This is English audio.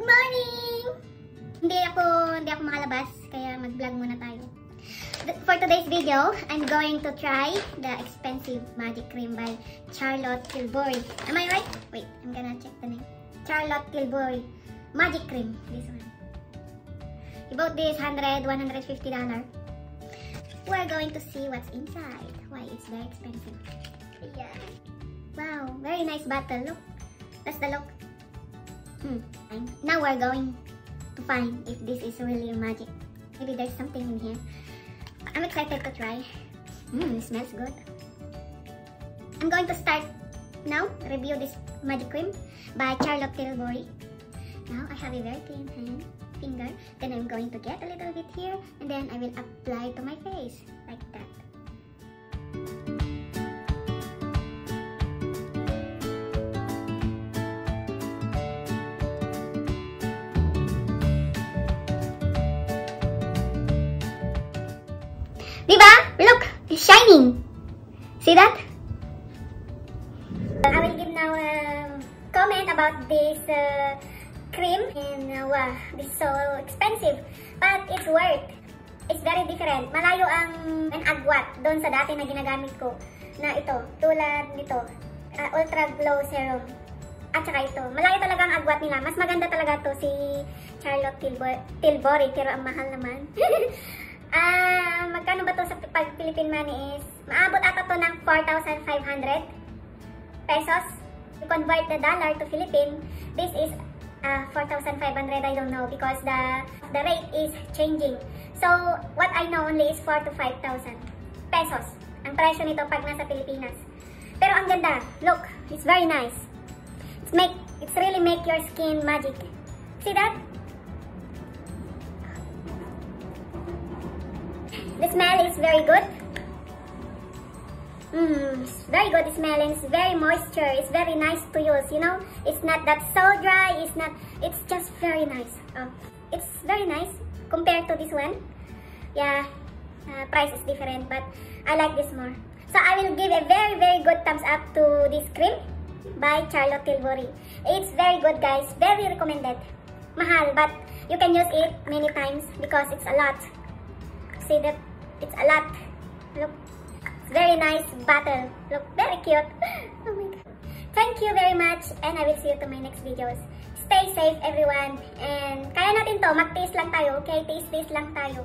Good morning! Hindi ako, hindi ako makalabas, kaya mag-vlog muna tayo. For today's video, I'm going to try the expensive magic cream by Charlotte Tilbury. Am I right? Wait, I'm gonna check the name. Charlotte Tilbury Magic Cream. This one. You bought this 100 $150. We're going to see what's inside. Why it's very expensive. Yeah. Wow, very nice bottle. Look. That's the look. Hmm. Now we're going to find if this is really magic. Maybe there's something in here. I'm excited to try. Mmm, it smells good. I'm going to start now review this magic cream by Charlotte Tilbury. Now I have a very clean hand, finger. Then I'm going to get a little bit here and then I will apply to my face like Diba? Look, it's shining. See that? I will give now a comment about this uh, cream and uh, wow, this is so expensive but it's worth. It's very different. Malayo ang, ang agwat doon sa dati na ginagamit ko na ito, tulad nito, uh, Ultra Glow Serum. At saka ito. Malayo talaga ang agwat nila. Mas maganda talaga to si Charlotte Tilbury pero ang mahal naman. Ah, magkano ba to sa Philippine money is? Maabot ata to ng 4,500 pesos. You convert the dollar to Philippine, this is uh, 4,500. I don't know because the the rate is changing. So, what I know only is 4 to 5,000 pesos. Ang presyo nito pag nasa Pilipinas. Pero ang ganda. Look, it's very nice. It's make it's really make your skin magic. See that? The smell is very good. Mmm, very good smell and it's very moisture. It's very nice to use, you know. It's not that so dry. It's not, it's just very nice. Oh, it's very nice compared to this one. Yeah, uh, price is different but I like this more. So I will give a very very good thumbs up to this cream by Charlotte Tilbury. It's very good guys. Very recommended. Mahal but you can use it many times because it's a lot. See that? It's a lot. Look. Very nice bottle. Look, very cute. oh my god. Thank you very much and I will see you to my next videos. Stay safe everyone and kaya natin to. Mag-taste lang tayo, okay? Taste-taste lang tayo.